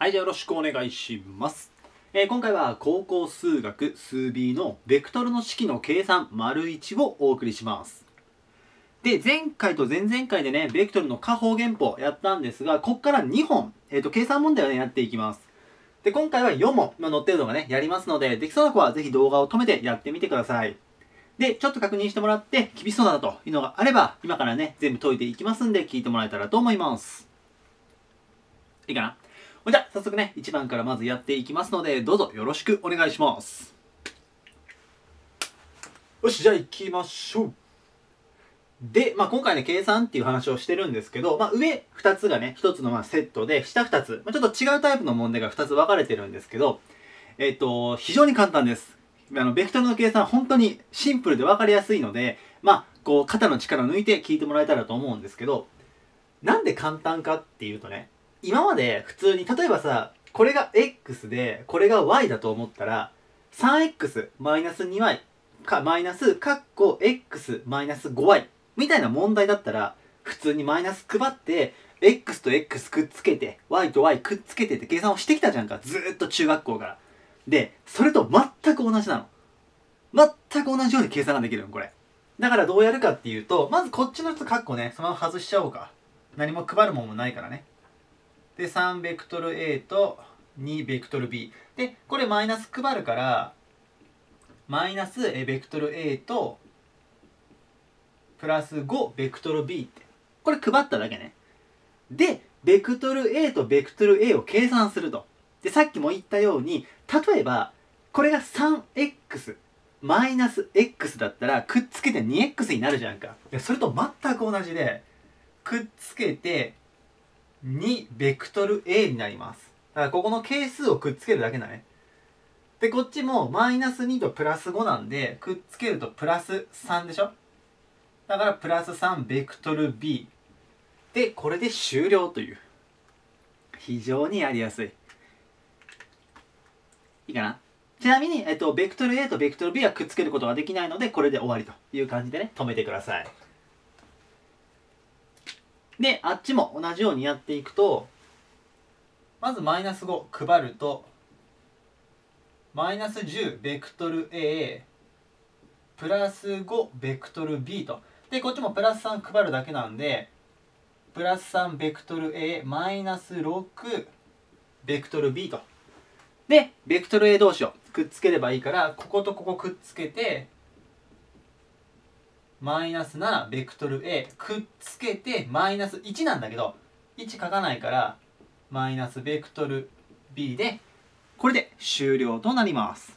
はい、じゃあよろしくお願いします。えー今回は高校数学数 B のベクトルの式の計算丸1をお送りします。で、前回と前々回でね、ベクトルの加法原法やったんですが、こっから2本、えっ、と、計算問題をね、やっていきます。で、今回は4問、まあ、載ってるのがね、やりますので、できそうな子はぜひ動画を止めてやってみてください。で、ちょっと確認してもらって、厳しそうだなというのがあれば、今からね、全部解いていきますんで、聞いてもらえたらと思います。いいかな？じゃあ、早速ね、1番からまずやっていきますので、どうぞよろしくお願いします。よし、じゃあ行きましょう。で、まあ、今回ね、計算っていう話をしてるんですけど、まあ、上2つがね、1つのまセットで、下2つ、まあ、ちょっと違うタイプの問題が2つ分かれてるんですけど、えっ、と、非常に簡単です。あの、ベクトルの計算、本当にシンプルで分かりやすいので、まあ、こう、肩の力を抜いて聞いてもらえたらと思うんですけど、なんで簡単かっていうとね、今まで普通に、例えばさ、これが X で、これが Y だと思ったら、3x-2y か、マイナス、カッコ X マイナス 5Y みたいな問題だったら、普通にマイナス配って、X と X くっつけて、Y と Y くっつけてって計算をしてきたじゃんか。ずーっと中学校から。で、それと全く同じなの。全く同じように計算ができるの、これ。だからどうやるかっていうと、まずこっちの人カッコね、そのまま外しちゃおうか。何も配るもんもないからね。で、3ベクトル A と2ベクトル B。で、これマイナス配るから、マイナスベクトル A と、プラス5ベクトル B って。これ配っただけね。で、ベクトル A とベクトル A を計算すると。で、さっきも言ったように、例えば、これが 3x マイナス x だったら、くっつけて 2x になるじゃんか。それと全く同じで、くっつけて2ベクトル A になります。だからここの係数をくっつけるだけだね。で、こっちもマイナス2とプラス5なんで、くっつけるとプラス3でしょ？だからプラス3ベクトル B。で、これで終了という。非常にやりやすい。いいかな？ちなみに、えっと、ベクトル A とベクトル B はくっつけることができないので、これで終わりという感じでね、止めてください。で、あっちも同じようにやっていくと、まずマイナス5配ると、マイナス10ベクトル A プラス5ベクトル B と。でこっちもプラス3配るだけなんでプラス3ベクトル A マイナス6ベクトル B と。でベクトル A 同士をくっつければいいからこことここくっつけてマイナス7ベクトル A くっつけてマイナス1なんだけど1書かないからマイナスベクトル B でこれで終了となります。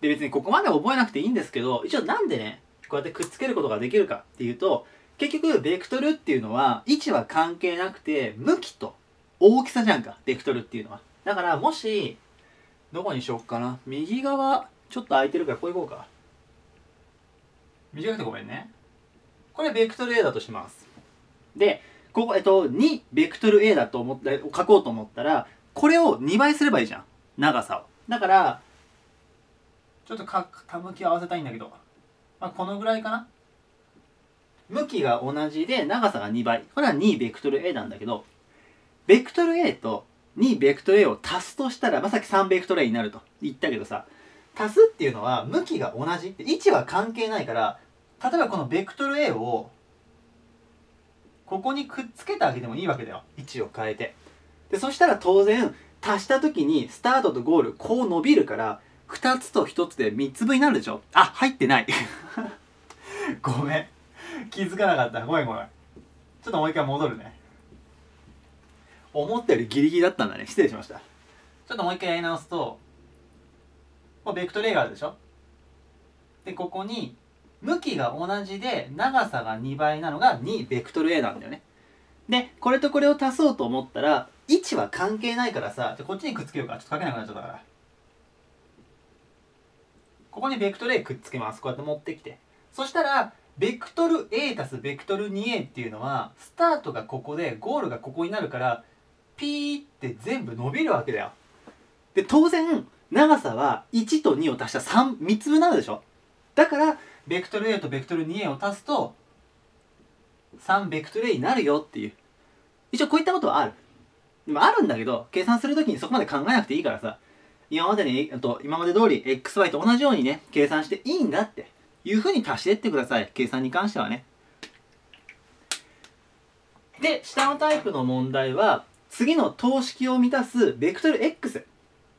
で、別にここまで覚えなくていいんですけど、一応なんでね、こうやってくっつけることができるかっていうと、結局、ベクトルっていうのは、位置は関係なくて、向きと大きさじゃんか、ベクトルっていうのは。だから、もし、どこにしよっかな。右側、ちょっと空いてるから、こう行こうか。短くてごめんね。これ、ベクトル A だとします。で、ここ、えっと、2ベクトル A だと思って、書こうと思ったら、これを2倍すればいいじゃん。長さを。だから、ちょっとか、傾き合わせたいんだけど、まあ、このぐらいかな。向きが同じで、長さが2倍。これは2ベクトル A なんだけど、ベクトル A と2ベクトル A を足すとしたら、ま、さっき3ベクトル A になると言ったけどさ、足すっていうのは、向きが同じ、位置は関係ないから、例えばこのベクトル A を、ここにくっつけてあげてもいいわけだよ。位置を変えて。で、そしたら当然、足した時にスタートとゴール、こう伸びるから、2つと1つで3つ分になるでしょあ、入ってない。ごめん。気づかなかった。ごめんごめん。ちょっともう一回戻るね。思ったよりギリギリだったんだね。失礼しました。ちょっともう一回やり直すと、これベクトル A があるでしょ？で、ここに、向きが同じで長さが2倍なのが2ベクトル A なんだよね。で、これとこれを足そうと思ったら、位置は関係ないからさ、じゃこっちにくっつけようか。ちょっと書けなくなっちゃったから。ここにベクトル A くっつけます。こうやって持ってきて。そしたら、ベクトル A 足すベクトル 2A っていうのは、スタートがここで、ゴールがここになるから、ピーって全部伸びるわけだよ。で、当然、長さは1と2を足した3、3つ分なるでしょ？だから、ベクトル A とベクトル 2A を足すと、3ベクトル A になるよっていう。一応こういったことはある。でもあるんだけど、計算するときにそこまで考えなくていいからさ、今までに、と、今まで通り xy と同じようにね、計算していいんだっていう風に足してってください。計算に関してはね。で、下のタイプの問題は、次の等式を満たすベクトル x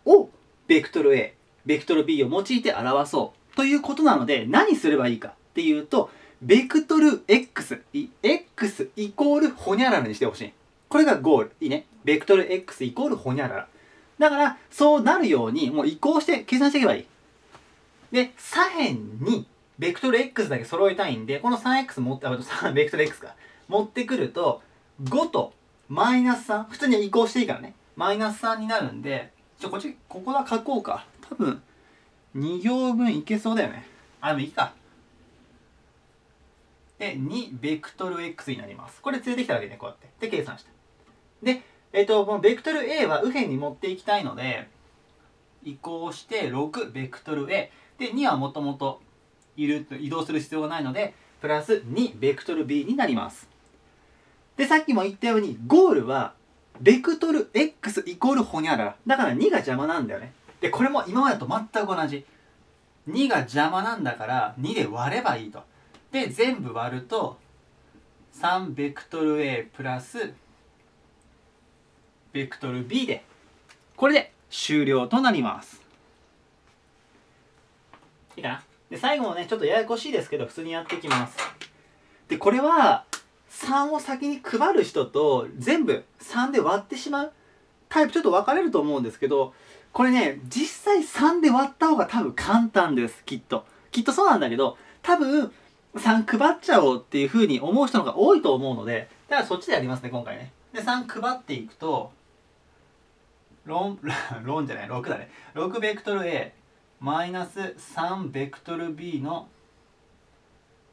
をベクトル a、ベクトル b を用いて表そうということなので、何すればいいかっていうと、ベクトル x、x イコールホニャララにしてほしい。これがゴール。いいね。ベクトル x イコールホニャララ。だから、そうなるように、もう移行して計算していけばいい。で、左辺に、ベクトル x だけ揃えたいんで、この 3x 持って、あ、ベクトル x か。持ってくると、5とマイナス3。普通に移行していいからね。マイナス3になるんで、ちょ、こっち、ここは書こうか。多分、2行分いけそうだよね。あ、でもいいか。で、2ベクトル x になります。これ連れてきただけね、こうやって。で、計算した。で、えっ、と、このベクトル a は右辺に持っていきたいので、移行して6ベクトル a。で、2はもともといる、移動する必要がないので、プラス2ベクトル b になります。で、さっきも言ったように、ゴールは、ベクトル x イコールホニャララ。だから2が邪魔なんだよね。で、これも今までと全く同じ。2が邪魔なんだから、2で割ればいいと。で、全部割ると、3ベクトル a プラスベクトル b でこれで終了となりますいいかな？で最後もねちょっとややこしいですけど普通にやっていきますでこれは3を先に配る人と全部3で割ってしまう。タイプちょっと分かれると思うんですけどこれね実際3で割った方が多分簡単です。きっと。きっとそうなんだけど多分3配っちゃおうっていう風に思う人の方が多いと思うのでだからそっちでやりますね今回ね。で3配っていくとロン、ロン じゃない、6だね。6ベクトル A、マイナス3ベクトル B の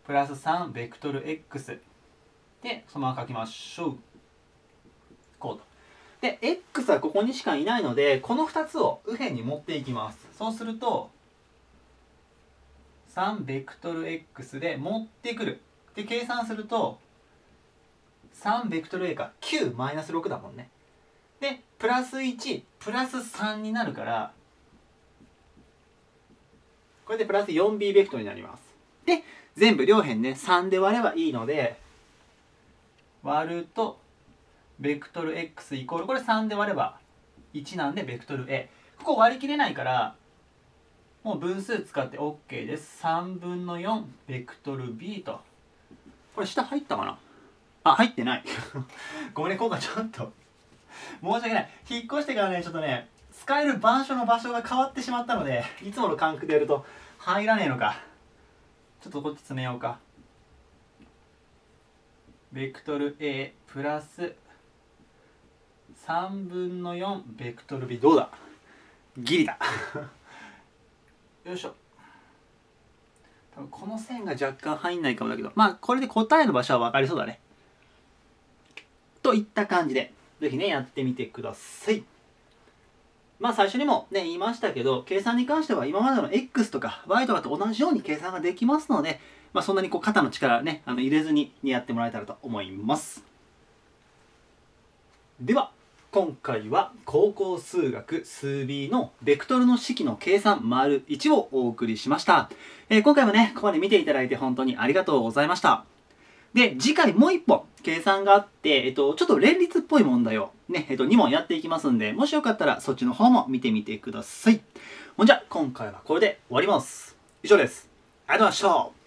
プラス3ベクトル X で、そのまま書きましょう。こうと。で、X はここにしかいないので、この2つを右辺に持っていきます。そうすると、3ベクトル X で持ってくる。で、計算すると、3ベクトル A か9マイナス6だもんね。でプラス1プラス3になるからこれでプラス 4b ベクトルになりますで全部両辺ね3で割ればいいので割るとベクトル x イコールこれ3で割れば1なんでベクトル a ここ割り切れないからもう分数使って OK です3分の4ベクトル b とこれ下入ったかな？あ入ってない ごめんね今回ちょっと申し訳ない。引っ越してからね、ちょっとね、使える板書の場所が変わってしまったので、いつもの感覚でやると入らねえのか。ちょっとこっち詰めようか。ベクトル A プラス3分の4ベクトル B どうだ？ギリだ。よいしょ。多分この線が若干入んないかもだけど。まあこれで答えの場所は分かりそうだね。といった感じでぜひね、やってみてください。まあ最初にもね、言いましたけど、計算に関しては今までの X とか Y とかと同じように計算ができますので、まあそんなにこう肩の力ね、あの入れずにやってもらえたらと思います。では、今回は高校数学数 B のベクトルの式の計算丸1をお送りしました。えー、今回もね、ここまで見ていただいて本当にありがとうございました。で、次回もう一本計算があって、えっと、ちょっと連立っぽい問題をね、えっと、2問やっていきますんで、もしよかったらそっちの方も見てみてください。ほんじゃ、今回はこれで終わります。以上です。ありがとうございました。